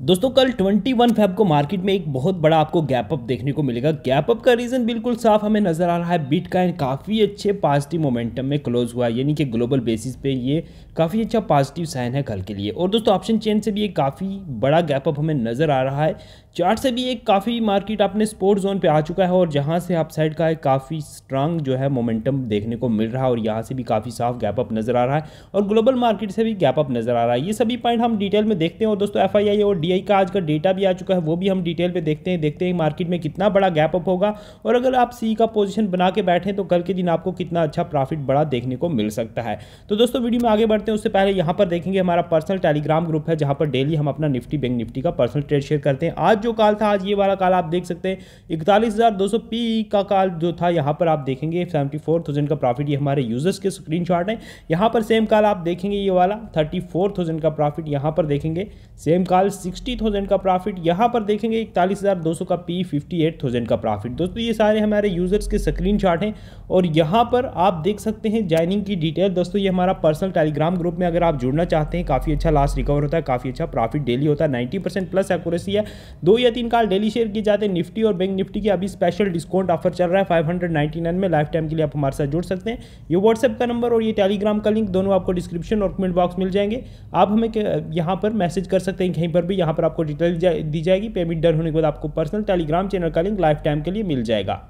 दोस्तों, कल 21 फेब को मार्केट में एक बहुत बड़ा आपको गैप अप देखने को मिलेगा। गैप अप का रीज़न बिल्कुल साफ़ हमें नज़र आ रहा है। बीट बिटकॉइन काफ़ी अच्छे पॉजिटिव मोमेंटम में क्लोज हुआ है, यानी कि ग्लोबल बेसिस पे ये काफ़ी अच्छा पॉजिटिव साइन है कल के लिए। और दोस्तों ऑप्शन चेन से भी ये काफ़ी बड़ा गैप अप हमें नज़र आ रहा है। चार्ट से भी एक काफ़ी मार्केट अपने स्पोर्ट जोन पे आ चुका है और जहाँ से अपसाइड का एक काफ़ी स्ट्रांग जो है मोमेंटम देखने को मिल रहा है और यहाँ से भी काफ़ी साफ़ गैप अप नज़र आ रहा है और ग्लोबल मार्केट से भी गैप अप नज़र आ रहा है। ये सभी पॉइंट हम डिटेल में देखते हैं और दोस्तों एफ़ और डीआई का आज का डेटा भी आ चुका है, वो भी हम डिटेल पे देखते हैं देखते हैं मार्केट में कितना बड़ा गैप अप होगा और अगर आप सी का पोजिशन बना के बैठें तो कल के दिन आपको कितना अच्छा प्रॉफिट बड़ा देखने को मिल सकता है। तो दोस्तों वीडियो में आगे बढ़ते हैं, उससे पहले यहाँ पर देखेंगे हमारा पर्सनल टेलीग्राम ग्रुप है, जहाँ पर डेली हम अपना निफ्टी बैंक निफ्टी का पर्सनल ट्रेड शेयर करते हैं। आज जो कॉल था, आज ये वाला कॉल आप देख सकते हैं। इकतालीस हज़ार दो सौ पी का कॉल जो था, यहाँ पर आप देखेंगे, सेवेंटी फोर थाउज़ेंड का प्रॉफिट, ये हमारे यूज़र्स के स्क्रीन शॉट है। यहाँ पर सेम कॉल आप देखेंगे, ये वाला थर्टी फोर थाउज़ेंड का प्रॉफिट यहाँ पर देखेंगे। सेम कॉल सिक्सटी थाउज़ेंड का प्रॉफिट यहाँ पर देखेंगे, इकतालीस हज़ार दो सौ का पी फिफ्टी एट थाउज़ेंड का प्रॉफिट दोस्तों, ये सारे हमारे यूज़र्स के स्क्रीन शॉट हैं और यहाँ पर आप देख सकते हैं ज्वाइनिंग की डिटेल दोस्तों, ये हमारा पर्सनल टेलीग्राम ग्रुप में अगर आप जुड़ना चाहते हैं, काफ़ी अच्छा लास्ट रिकवर होता है, काफ़ी अच्छा प्रॉफिट डेली होता है नाइन्टी प्लस एक्यूरेसी है। दो या तीन कॉल डेली शेयर किए जाते हैं। निफ्टी और बैंक निफ्टी की अभी स्पेशल डिस्काउंट ऑफ़र चल रहा है फाइव हंड्रेड में। लाइफ टाइम के लिए आप हमारे साथ जुड़ सकते हैं। ये व्हाट्सएप का नंबर और ये टेलीग्राम का लिंक दोनों आपको डिस्क्रिप्शन और कमेंट बॉक्स मिल जाएँगे। आप हमें यहाँ पर मैसेज कर सकते हैं, कहीं पर भी। यहाँ पर आपको डिटेल दी जाएगी। पेमेंट डन होने के बाद आपको पर्सनल टेलीग्राम चैनल का लिंक लाइफ टाइम के लिए मिल जाएगा।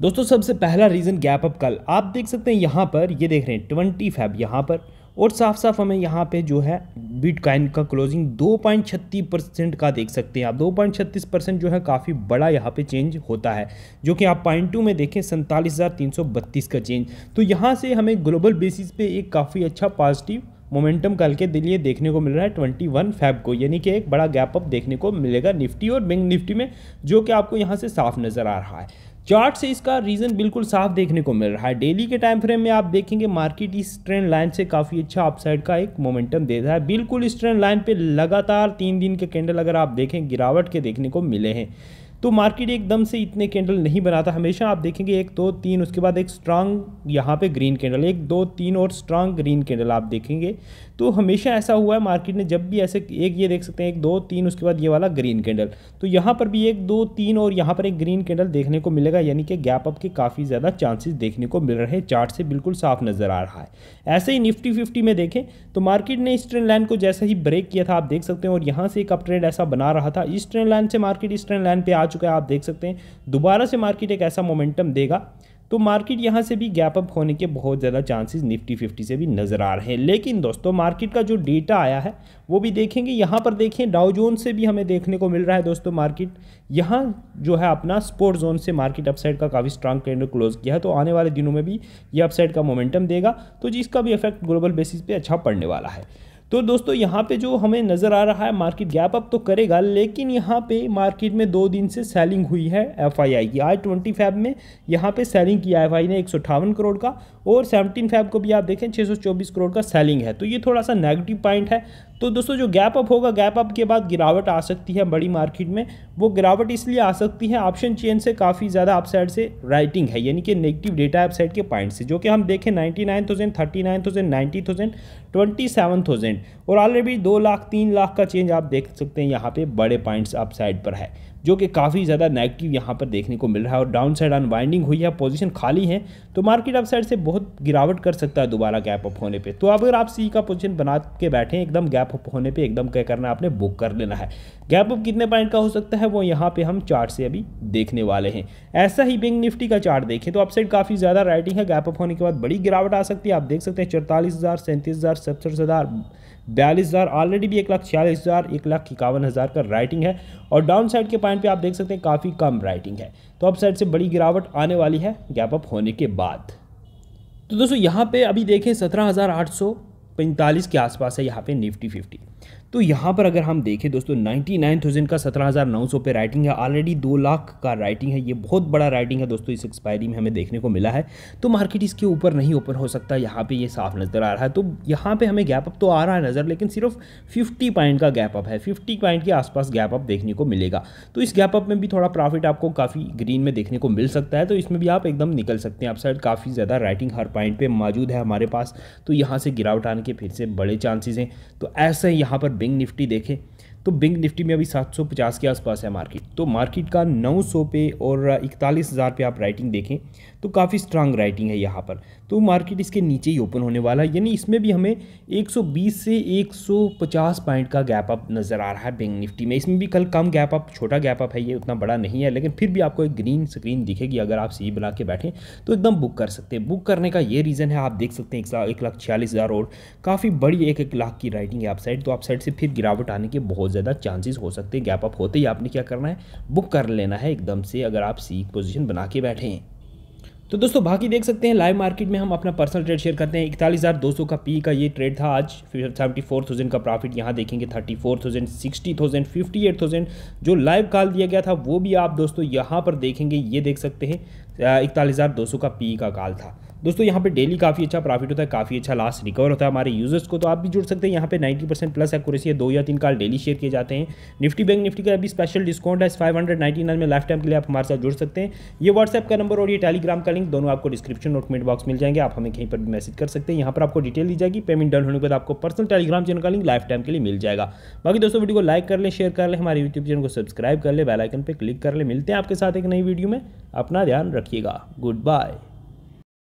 दोस्तों, सबसे पहला रीज़न गैप अप कल। आप देख सकते हैं यहाँ पर, ये देख रहे हैं ट्वेंटी फैब यहाँ पर। और साफ़ साफ़ हमें यहाँ पे जो है बिटकॉइन का क्लोजिंग दो पॉइंट छत्तीस परसेंट का देख सकते हैं आप। दो पॉइंट छत्तीस परसेंट जो है काफ़ी बड़ा यहाँ पे चेंज होता है, जो कि आप पॉइंट टू में देखें सैंतालीस हज़ार तीन सौ बत्तीस का चेंज तो यहाँ से हमें ग्लोबल बेसिस पे एक काफ़ी अच्छा पॉजिटिव मोमेंटम कल के लिए देखने को मिल रहा है ट्वेंटी वन फैब को, यानी कि एक बड़ा गैप अप देखने को मिलेगा निफ्टी और बैंक निफ्टी में, जो कि आपको यहाँ से साफ़ नज़र आ रहा है। चार्ट से इसका रीज़न बिल्कुल साफ़ देखने को मिल रहा है। डेली के टाइम फ्रेम में आप देखेंगे मार्केट इस ट्रेंड लाइन से काफ़ी अच्छा अपसाइड का एक मोमेंटम दे रहा है। बिल्कुल इस ट्रेंड लाइन पे लगातार तीन दिन के कैंडल अगर आप देखें, गिरावट के देखने को मिले हैं तो मार्केट एकदम से इतने कैंडल नहीं बनाता। हमेशा आप देखेंगे एक, दो, तीन, उसके बाद एक स्ट्रांग यहाँ पे ग्रीन कैंडल एक, दो, तीन और स्ट्रांग ग्रीन कैंडल आप देखेंगे। तो हमेशा ऐसा हुआ है मार्केट ने जब भी ऐसे एक ये देख सकते हैं, एक, दो, तीन, उसके बाद ये वाला ग्रीन कैंडल तो यहाँ पर भी एक, दो, तीन और यहाँ पर एक ग्रीन कैंडल देखने को मिलेगा, यानी कि गैप अप के काफ़ी ज़्यादा चांसेस देखने को मिल रहे हैं। चार्ट से बिल्कुल साफ़ नज़र आ रहा है। ऐसे ही निफ्टी फिफ्टी में देखें तो मार्केट ने इस ट्रेंड लाइन को जैसे ही ब्रेक किया था, आप देख सकते हैं, और यहाँ से एक अप ट्रेंड ऐसा बना रहा था। इस ट्रेंड लाइन से मार्केट इस ट्रेंड लाइन पर आ चुका है, आप देख सकते हैं। दोबारा से मार्केट एक ऐसा मोमेंटम देगा। तो मार्केट यहाँ से भी गैप अप होने के बहुत ज़्यादा चांसेस निफ्टी फिफ्टी से भी नज़र आ रहे हैं। लेकिन दोस्तों, मार्केट का जो डेटा आया है, वो भी देखेंगे। यहाँ पर देखें, डाउ जोन से भी हमें देखने को मिल रहा है दोस्तों मार्केट। यहाँ जो है अपना स्पोर्ट जोन से मार्केट अपसाइड का काफ़ी स्ट्रांग कैंडल क्लोज किया है तो आने वाले दिनों में भी ये अपसाइड का मोमेंटम देगा। तो जिसका भी इफ़ेक्ट ग्लोबल बेसिस पे अच्छा पड़ने वाला है। तो दोस्तों, यहाँ पे जो हमें नज़र आ रहा है मार्केट गैप अप तो करेगा, लेकिन यहाँ पे मार्केट में दो दिन से सेलिंग हुई है एफ़ आई आई की। आज ट्वेंटी फैब में यहाँ पे सेलिंग किया एफ़ आई ने एक सौ अठावन करोड़ का, और सेवनटीन फैब को भी आप देखें छः सौ चौबीस करोड़ का सेलिंग है। तो ये थोड़ा सा नेगेटिव पॉइंट है। तो दोस्तों जो गैप अप होगा गैप अप के बाद गिरावट आ सकती है बड़ी मार्केट में। वो गिरावट इसलिए आ सकती है ऑप्शन चेन से काफ़ी ज़्यादा अपसाइड से राइटिंग है, यानी कि नेगेटिव डेटा अपसाइड के पॉइंट से, जो कि हम देखें ninety nine thousand thirty nine thousand ninety thousand twenty seven thousand और ऑलरेडी दो लाख, तीन लाख का चेंज आप देख सकते हैं, यहाँ पे बड़े पॉइंट्स अपसाइड पर है। जो कि काफ़ी ज़्यादा नेगेटिव यहाँ पर देखने को मिल रहा है और डाउन साइड अनवाइंडिंग हुई है पोजीशन खाली है तो मार्केट अप साइड से बहुत गिरावट कर सकता है दोबारा गैप अप होने पे। तो अगर आप सी का पोजीशन बना के बैठे, एकदम गैप अप होने पे, एकदम क्या करना है, आपने बुक कर लेना है। गैप अप कितने पॉइंट का हो सकता है, वो यहाँ पे हम चार्ट से अभी देखने वाले हैं। ऐसा ही बैंक निफ्टी का चार्ट देखें तो अपसाइड काफ़ी ज़्यादा राइटिंग है गैप अप होने के बाद बड़ी गिरावट आ सकती है। आप देख सकते हैं, चौतालीस हज़ार, सैंतीस हज़ार हज़ार बयालीस हज़ार ऑलरेडी भी एक लाख छियालीस हज़ार, एक लाख इक्यावन हज़ार का राइटिंग है। और डाउन साइड के पॉइंट पे आप देख सकते हैं काफ़ी कम राइटिंग है। तो अप साइड से बड़ी गिरावट आने वाली है गैप अप होने के बाद। तो दोस्तों, यहाँ पे अभी देखें सत्रह हज़ार आठ सौ पैंतालीस के आसपास है, यहाँ पे निफ्टी फिफ्टी तो यहाँ पर अगर हम देखें दोस्तों नाइन्टी नाइन थाउज़ेंड का सत्रह हज़ार नौ सौ पे राइटिंग है। ऑलरेडी दो लाख का राइटिंग है। ये बहुत बड़ा राइटिंग है दोस्तों, इस एक्सपायरी में हमें देखने को मिला है। तो मार्केट इसके ऊपर नहीं ओपन हो सकता। यहाँ पे ये साफ़ नज़र आ रहा है। तो यहाँ पे हमें गैप अप तो आ रहा है नज़र, लेकिन सिर्फ़ फिफ्टी पॉइंट का गैप अप है। फिफ्टी पॉइंट के आसपास गैप अप देखने को मिलेगा। तो इस गैप अप में भी थोड़ा प्रॉफिट आपको काफ़ी ग्रीन में देखने को मिल सकता है। तो इसमें भी आप एकदम निकल सकते हैं। आप साइड काफ़ी ज़्यादा राइटिंग हर पॉइंट पर मौजूद है हमारे पास। तो यहाँ से गिरावट आने के फिर से बड़े चांसेज हैं। तो ऐसे यहाँ पर बिंग निफ्टी देखें तो बिंग निफ्टी में अभी 750 के आसपास है मार्केट। तो मार्केट का 900 पे और इकतालीस हज़ार पे आप राइटिंग देखें तो काफ़ी स्ट्रांग राइटिंग है यहाँ पर। तो मार्केट इसके नीचे ही ओपन होने वाला है। यानी इसमें भी हमें 120 से 150 पॉइंट का गैप अप नज़र आ रहा है बैंक निफ्टी में। इसमें भी कल कम गैप अप, छोटा गैप अप है, ये उतना बड़ा नहीं है, लेकिन फिर भी आपको एक ग्रीन स्क्रीन दिखेगी अगर आप सी बना के बैठें तो एकदम बुक कर सकते हैं। बुक करने का ये रीज़न है, आप देख सकते हैं, एक लाख छियालीस हज़ार और काफ़ी बड़ी एक एक लाख की राइटिंग है आप साइड तो आप साइड से फिर गिरावट आने के बहुत ज़्यादा चांसेस हो सकते हैं। गैप अप होते ही आपने क्या करना है, बुक कर लेना है एकदम से अगर आप सी पोजिशन बना के बैठे। तो दोस्तों, बाकी देख सकते हैं लाइव मार्केट में हम अपना पर्सनल ट्रेड शेयर करते हैं। इकतालीस हज़ार दो सौ का पी का ये ट्रेड था आज। सेवेंटी फोर थाउज़ेंड का प्रॉफिट यहाँ देखेंगे thirty four thousand sixty thousand fifty eight thousand जो लाइव कॉल दिया गया था, वो भी आप दोस्तों यहाँ पर देखेंगे। ये देख सकते हैं इकतालीस हज़ार दो सौ का पी का कॉल था। दोस्तों, यहाँ पे डेली काफ़ी अच्छा प्रॉफिट होता है, काफ़ी अच्छा लास्ट रिकवर होता है हमारे यूज़र्स को। तो आप भी जुड़ सकते हैं, यहाँ पे 90 परसेंट प्लस एक्यूरेसी है। दो या तीन कॉल डेली शेयर किए जाते हैं। निफ्टी बैंक, निफ्टी का अभी स्पेशल डिस्काउंट है फाइव में लाइफ टाइम के लिए आप हमारे साथ जुड़ सकते हैं। ये व्हाट्सएप का नंबर और ये टेलीग्राम का लिंक दोनों आपको डिस्क्रिप्शन और कमेंट बॉक्स मिल जाएँगे। आप हमें कहीं पर भी मैसेज कर सकते हैं। यहाँ पर आपको डिटेल दी जाएगी। पेमेंट डन होने के बाद आपको पर्सनल टेलीग्राम चैनल का लिंक लाइफ टाइम के लिए मिल जाएगा। बाकी दोस्तों वीडियो को लाइक कर ले शेयर कर ले, हमारे यूट्यूब चैनल को सब्सक्राइब कर ले बेलाइकन पर क्लिक कर ले। मिलते हैं आपके साथ एक नई वीडियो में। अपना ध्यान रखिएगा। Good bye